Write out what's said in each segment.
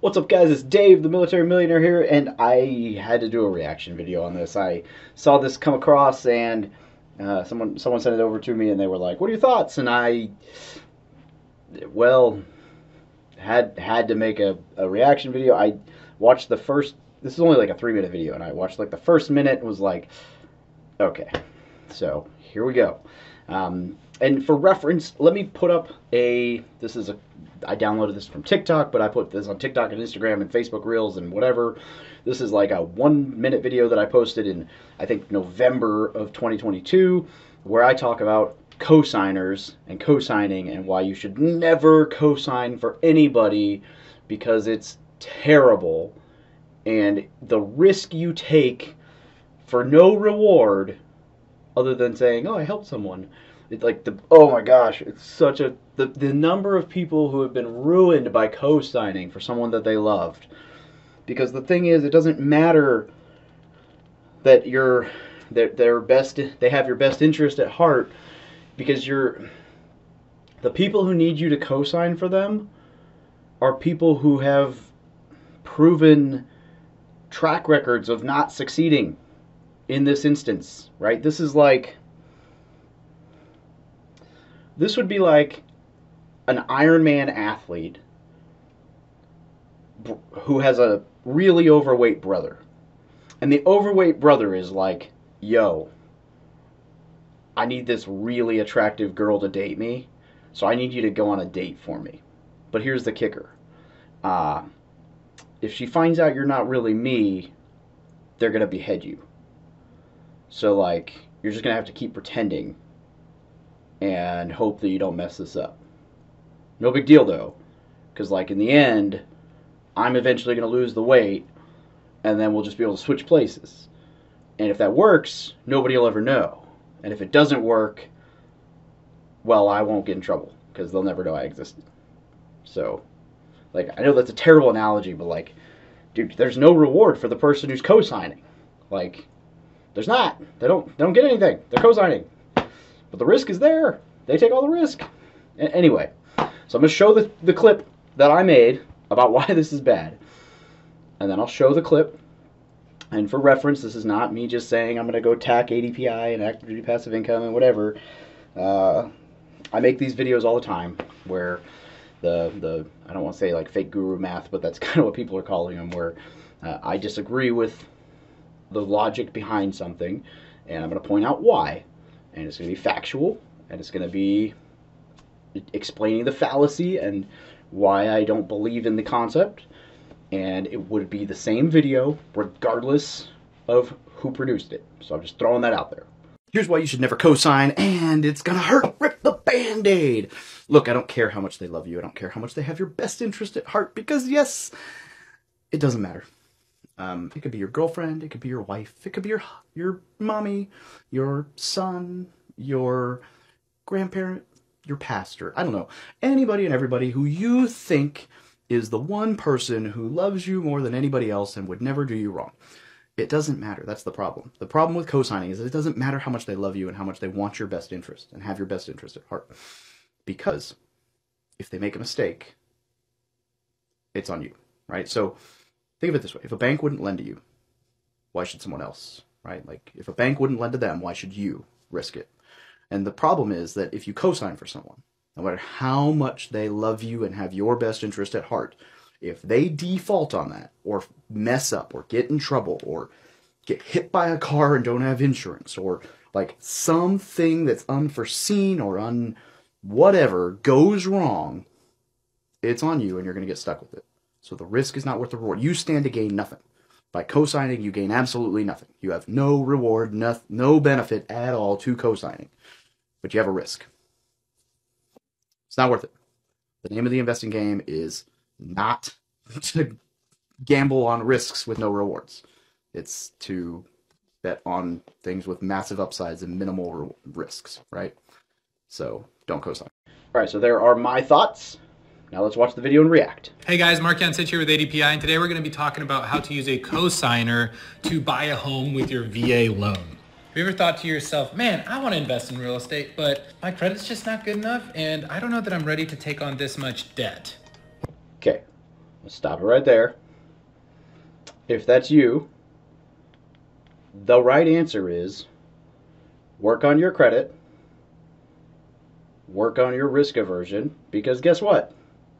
What's up, guys? It's Dave, the Military Millionaire here, and I had to do a reaction video on this. I saw this come across, and uh, someone someone sent it over to me, and they were like, "What are your thoughts?" And I, well, had had to make a, a reaction video. I watched the first. This is only like a three minute video, and I watched like the first minute. Was like, okay, so here we go. Um, and for reference, let me put up a. This is a I downloaded this from TikTok, but I put this on TikTok and Instagram and Facebook Reels and whatever. This is like a one minute video that I posted in, I think, November of 2022, where I talk about cosigners and cosigning and why you should never cosign for anybody because it's terrible and the risk you take for no reward other than saying, oh, I helped someone it, like the oh my gosh, it's such a the the number of people who have been ruined by co-signing for someone that they loved. Because the thing is, it doesn't matter that you're that their best they have your best interest at heart because you're the people who need you to co-sign for them are people who have proven track records of not succeeding in this instance, right? This is like this would be like an Ironman athlete who has a really overweight brother. And the overweight brother is like, yo, I need this really attractive girl to date me, so I need you to go on a date for me. But here's the kicker. Uh, if she finds out you're not really me, they're going to behead you. So, like, you're just going to have to keep pretending and hope that you don't mess this up. No big deal though, because like in the end, I'm eventually going to lose the weight, and then we'll just be able to switch places. And if that works, nobody will ever know. And if it doesn't work, well, I won't get in trouble because they'll never know I existed. So, like, I know that's a terrible analogy, but like, dude, there's no reward for the person who's co-signing. Like, there's not. They don't. They don't get anything. They're co-signing. But the risk is there. They take all the risk. A- anyway, so I'm going to show the, the clip that I made about why this is bad. And then I'll show the clip. And for reference, this is not me just saying I'm going to go tack ADPI and active duty passive income and whatever. Uh, I make these videos all the time where the the I don't want to say like fake guru math, but that's kind of what people are calling them. Where uh, I disagree with the logic behind something, and I'm going to point out why and it's going to be factual, and it's going to be explaining the fallacy and why I don't believe in the concept. And it would be the same video regardless of who produced it. So I'm just throwing that out there. Here's why you should never co-sign, and it's gonna hurt. Rip the band-aid. Look, I don't care how much they love you. I don't care how much they have your best interest at heart, because yes, it doesn't matter. Um, it could be your girlfriend, it could be your wife, it could be your your mommy, your son, your grandparent, your pastor. I don't know. Anybody and everybody who you think is the one person who loves you more than anybody else and would never do you wrong. It doesn't matter. That's the problem. The problem with co-signing is that it doesn't matter how much they love you and how much they want your best interest and have your best interest at heart. Because if they make a mistake, it's on you, right? So think of it this way if a bank wouldn't lend to you, why should someone else, right? Like, if a bank wouldn't lend to them, why should you risk it? And the problem is that if you co-sign for someone, no matter how much they love you and have your best interest at heart, if they default on that, or mess up, or get in trouble, or get hit by a car and don't have insurance, or like something that's unforeseen or un whatever goes wrong, it's on you and you're going to get stuck with it. So the risk is not worth the reward. You stand to gain nothing. By co-signing, you gain absolutely nothing. You have no reward, no, no benefit at all to co-signing, but you have a risk. It's not worth it. The name of the investing game is not to gamble on risks with no rewards. It's to bet on things with massive upsides and minimal risks, right? So don't co-sign. All right, so there are my thoughts. Now let's watch the video and react. Hey guys, Mark Yancich here with ADPI, and today we're going to be talking about how to use a cosigner to buy a home with your VA loan. Have you ever thought to yourself, man, I want to invest in real estate, but my credit's just not good enough, and I don't know that I'm ready to take on this much debt? Okay, let's Stop it right there. If that's you, the right answer is work on your credit, work on your risk aversion, because guess what?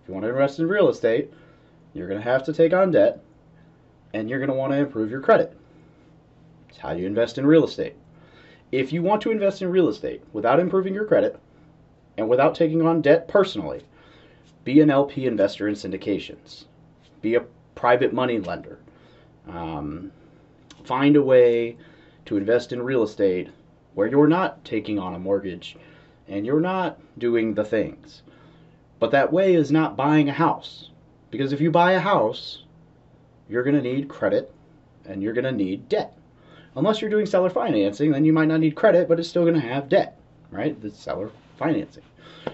If you want to invest in real estate, you're going to have to take on debt and you're going to want to improve your credit. It's how you invest in real estate. If you want to invest in real estate without improving your credit and without taking on debt personally, be an LP investor in syndications, be a private money lender, um, find a way to invest in real estate where you're not taking on a mortgage and you're not doing the things. But that way is not buying a house. Because if you buy a house, you're going to need credit and you're going to need debt. Unless you're doing seller financing, then you might not need credit, but it's still going to have debt, right? The seller financing.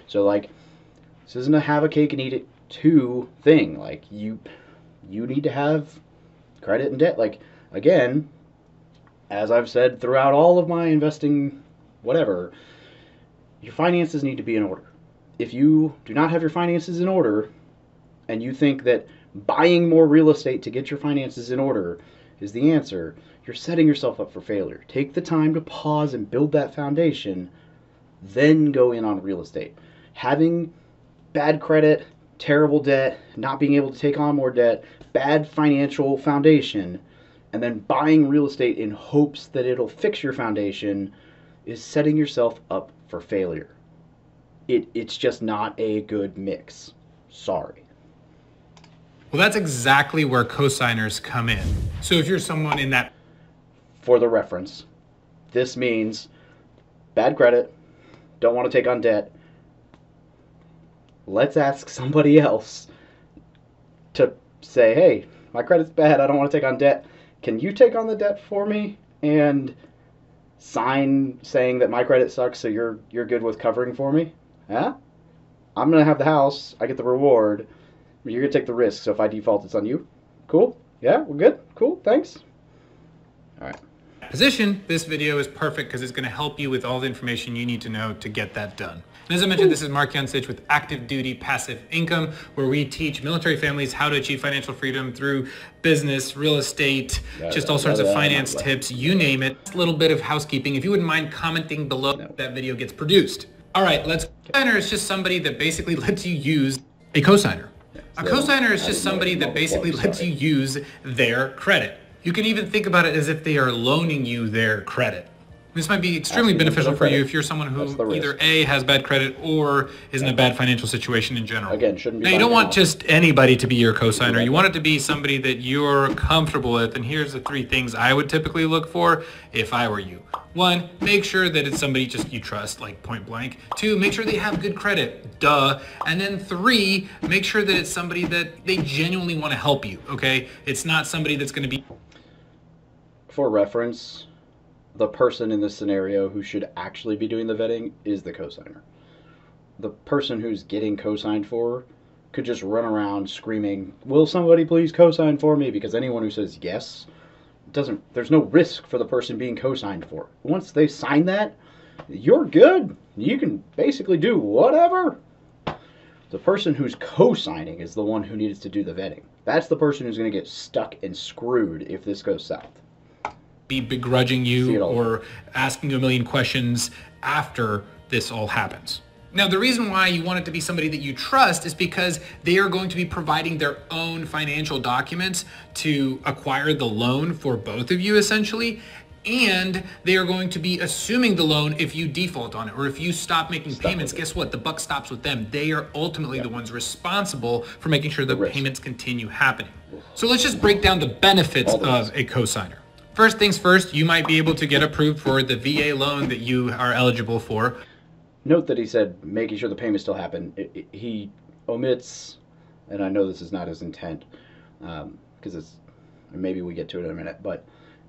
So like this isn't a have a cake and eat it too thing. Like you you need to have credit and debt. Like again, as I've said throughout all of my investing whatever, your finances need to be in order. If you do not have your finances in order and you think that buying more real estate to get your finances in order is the answer, you're setting yourself up for failure. Take the time to pause and build that foundation, then go in on real estate. Having bad credit, terrible debt, not being able to take on more debt, bad financial foundation, and then buying real estate in hopes that it'll fix your foundation is setting yourself up for failure. It, it's just not a good mix. Sorry. Well, that's exactly where cosigners come in. So if you're someone in that For the reference, this means bad credit, don't want to take on debt. Let's ask somebody else to say, hey, my credit's bad, I don't want to take on debt. Can you take on the debt for me and sign saying that my credit sucks so you're you're good with covering for me? Yeah? I'm gonna have the house, I get the reward, you're gonna take the risk, so if I default it's on you. Cool? Yeah, we're good? Cool, thanks. Alright. position, this video is perfect because it's going to help you with all the information you need to know to get that done. And as I mentioned, this is Mark Yancich with Active Duty Passive Income, where we teach military families how to achieve financial freedom through business, real estate, just all sorts of finance tips, you name it. A little bit of housekeeping. If you wouldn't mind commenting below, that video gets produced. All right, let's. Cosigner is just somebody that basically lets you use a cosigner. A cosigner is just somebody that basically lets you use their credit. You can even think about it as if they are loaning you their credit. This might be extremely beneficial for you if you're someone who either A, has bad credit or is in a bad financial situation in general. Again, shouldn't be Now, you don't want just anybody to be your cosigner. You want it to be somebody that you're comfortable with. And here's the three things I would typically look for if I were you. One, make sure that it's somebody just you trust, like point blank. Two, make sure they have good credit, duh. And then three, make sure that it's somebody that they genuinely want to help you, okay? It's not somebody that's going to be For reference, the person in this scenario who should actually be doing the vetting is the cosigner. The person who's getting cosigned for could just run around screaming, "Will somebody please cosign for me?" Because anyone who says yes doesn't. There's no risk for the person being cosigned for. Once they sign that, you're good. You can basically do whatever. The person who's co-signing is the one who needs to do the vetting. That's the person who's going to get stuck and screwed if this goes south. Be begrudging you or asking you a million questions after this all happens. Now, the reason why you want it to be somebody that you trust is because they are going to be providing their own financial documents to acquire the loan for both of you, essentially. And they are going to be assuming the loan if you default on it or if you stop making payments. Guess what? The buck stops with them. They are ultimately the ones responsible for making sure the payments continue happening. So let's just break down the benefits of a cosigner. First things first, you might be able to get approved for the VA loan that you are eligible for. Note that he said making sure the payments still happen. It, it- he omits, and I know this is not his intent, um, because it's maybe we get to it in a minute, but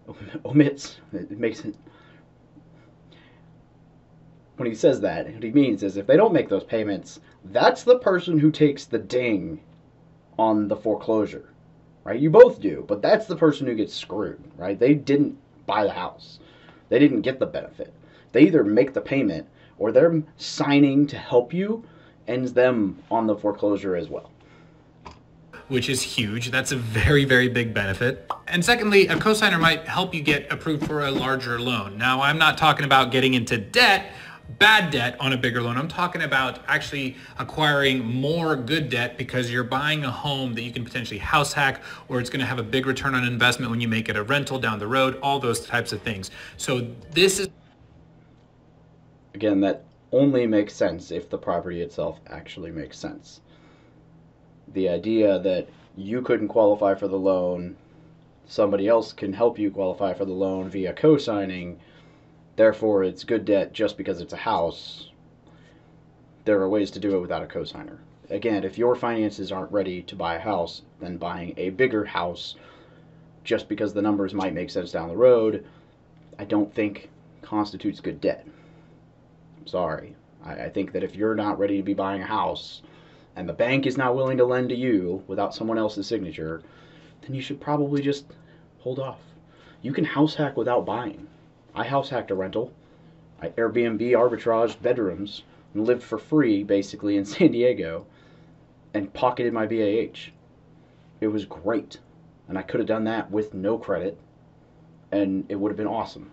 omits. It makes it. When he says that, what he means is if they don't make those payments, that's the person who takes the ding on the foreclosure, right? You both do, but that's the person who gets screwed, right? They didn't buy the house, they didn't get the benefit. They either make the payment or they're signing to help you ends them on the foreclosure as well. which is huge. That's a very, very big benefit. And secondly, a cosigner might help you get approved for a larger loan. Now, I'm not talking about getting into debt, bad debt on a bigger loan. I'm talking about actually acquiring more good debt because you're buying a home that you can potentially house hack or it's going to have a big return on investment when you make it a rental down the road, all those types of things. So this is Again, that only makes sense if the property itself actually makes sense. The idea that you couldn't qualify for the loan, somebody else can help you qualify for the loan via co-signing, therefore it's good debt just because it's a house. There are ways to do it without a co-signer. Again, if your finances aren't ready to buy a house, then buying a bigger house just because the numbers might make sense down the road, I don't think constitutes good debt. Sorry. I, I think that if you're not ready to be buying a house and the bank is not willing to lend to you without someone else's signature, then you should probably just hold off. You can house hack without buying. I house hacked a rental. I Airbnb arbitraged bedrooms and lived for free basically in San Diego and pocketed my BAH. It was great. And I could have done that with no credit and it would have been awesome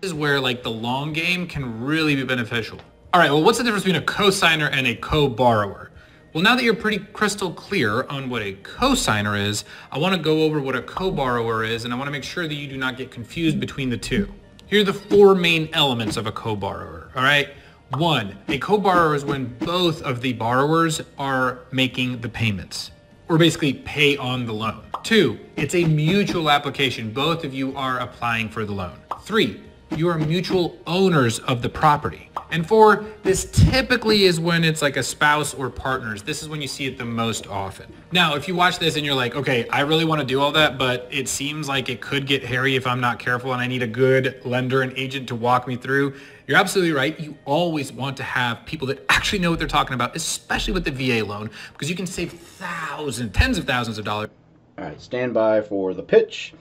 This is where like the long game can really be beneficial. All right, well, what's the difference between a cosigner and a co-borrower? Well, now that you're pretty crystal clear on what a cosigner is, I want to go over what a co-borrower is, and I want to make sure that you do not get confused between the two. Here are the four main elements of a co-borrower, all right? One, a co-borrower is when both of the borrowers are making the payments, or basically pay on the loan. Two, it's a mutual application. Both of you are applying for the loan. Three, you are mutual owners of the property. And four, this typically is when it's like a spouse or partners. This is when you see it the most often. Now, if you watch this and you're like, okay, I really want to do all that, but it seems like it could get hairy if I'm not careful and I need a good lender and agent to walk me through, you're absolutely right. You always want to have people that actually know what they're talking about, especially with the VA loan, because you can save thousands, tens of thousands of dollars. All right, stand by for the pitch.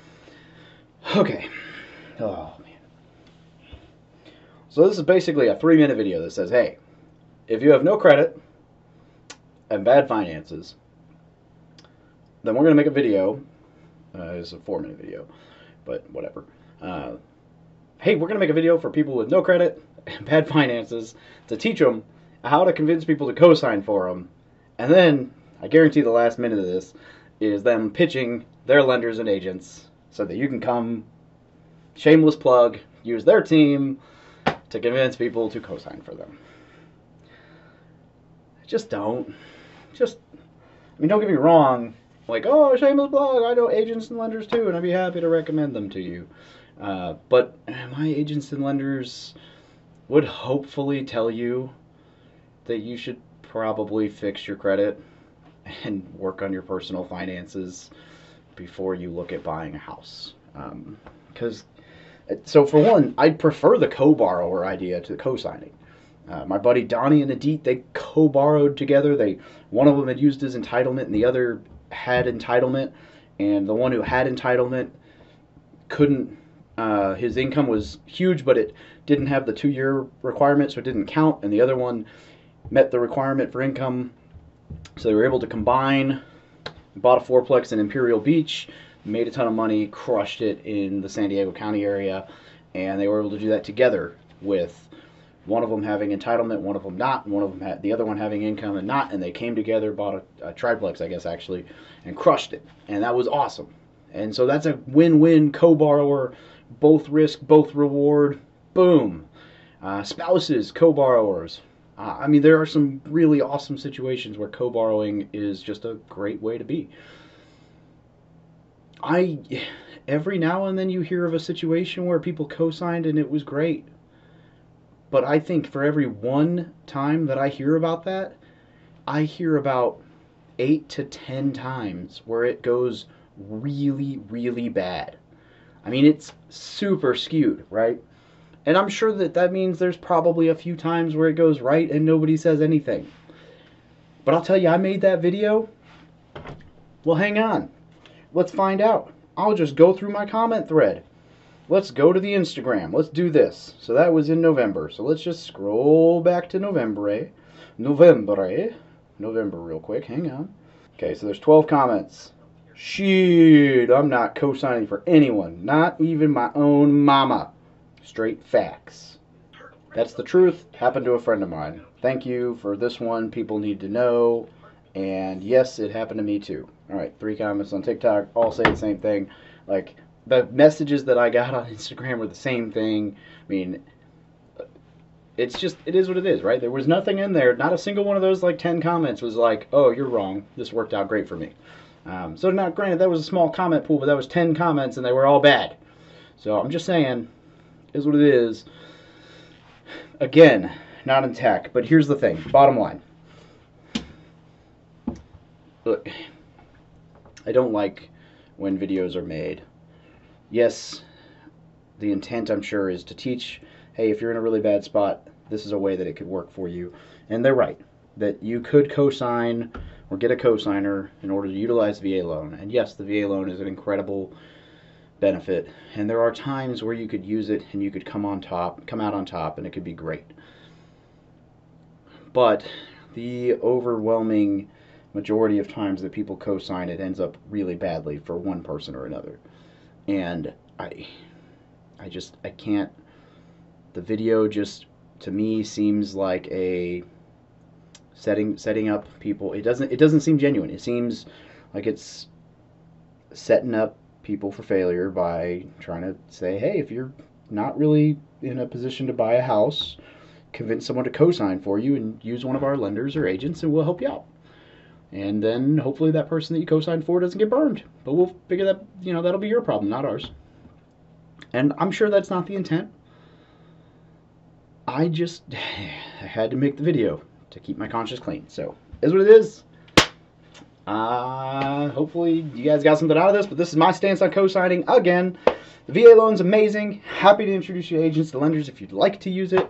Okay. Oh, so this is basically a three minute video that says, hey, if you have no credit and bad finances, then we're going to make a video. Uh, it's a four minute video, but whatever. Uh, hey, we're going to make a video for people with no credit and bad finances to teach them how to convince people to co-sign for them. And then, I guarantee the last minute of this is them pitching their lenders and agents so that you can come, shameless plug, use their team, to convince people to co-sign for them. Just don't. Just, I mean, don't get me wrong. Like, oh, shameless blog. I know agents and lenders too, and I'd be happy to recommend them to you. Uh, but my agents and lenders would hopefully tell you that you should probably fix your credit and work on your personal finances before you look at buying a house. Because um, so for one, I'd prefer the co-borrower idea to the co-signing. Uh, my buddy Donnie and Adit, they co-borrowed together. They one of them had used his entitlement, and the other had entitlement. And the one who had entitlement couldn't. Uh, his income was huge, but it didn't have the two-year requirement, so it didn't count. And the other one met the requirement for income, so they were able to combine. Bought a fourplex in Imperial Beach made a ton of money, crushed it in the San Diego County area, and they were able to do that together with one of them having entitlement, one of them not, one of them had the other one having income and not, and they came together, bought a, a triplex, I guess actually, and crushed it, and that was awesome. And so that's a win-win co-borrower, both risk, both reward, boom. Uh, spouses, co-borrowers. Uh, I mean, there are some really awesome situations where co-borrowing is just a great way to be. I every now and then you hear of a situation where people co-signed and it was great. But I think for every one time that I hear about that, I hear about 8 to 10 times where it goes really really bad. I mean, it's super skewed, right? And I'm sure that that means there's probably a few times where it goes right and nobody says anything. But I'll tell you, I made that video. Well, hang on. Let's find out. I'll just go through my comment thread. Let's go to the Instagram. Let's do this. So that was in November. So let's just scroll back to November. Eh? November. Eh? November real quick. Hang on. Okay, so there's 12 comments. Shit, I'm not co-signing for anyone, not even my own mama. Straight facts. That's the truth. Happened to a friend of mine. Thank you for this one. People need to know. And yes, it happened to me too. All right, three comments on TikTok, all say the same thing. Like the messages that I got on Instagram were the same thing. I mean, it's just it is what it is, right? There was nothing in there. Not a single one of those like ten comments was like, "Oh, you're wrong. This worked out great for me." Um, so, now, granted, that was a small comment pool, but that was 10 comments and they were all bad. So, I'm just saying, is what it is. Again, not in tech, but here's the thing bottom line. Look, I don't like when videos are made. Yes, the intent, I'm sure, is to teach hey, if you're in a really bad spot, this is a way that it could work for you. And they're right, that you could co sign or get a cosigner in order to utilize VA loan. And yes, the VA loan is an incredible benefit, and there are times where you could use it and you could come on top, come out on top, and it could be great. But the overwhelming majority of times that people co-sign it ends up really badly for one person or another. And I I just I can't the video just to me seems like a setting setting up people. It doesn't it doesn't seem genuine. It seems like it's setting up people for failure by trying to say, hey, if you're not really in a position to buy a house, convince someone to co-sign for you and use one of our lenders or agents, and we'll help you out. And then hopefully that person that you co-signed for doesn't get burned. But we'll figure that you know that'll be your problem, not ours. And I'm sure that's not the intent. I just I had to make the video to keep my conscience clean. So, is what it is. Uh, hopefully you guys got something out of this, but this is my stance on co-signing. Again, the VA loan's amazing. Happy to introduce you agents to lenders if you'd like to use it.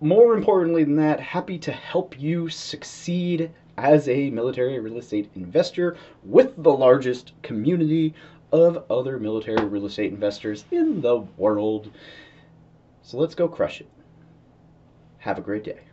More importantly than that, happy to help you succeed as a military real estate investor with the largest community of other military real estate investors in the world. So let's go crush it. Have a great day.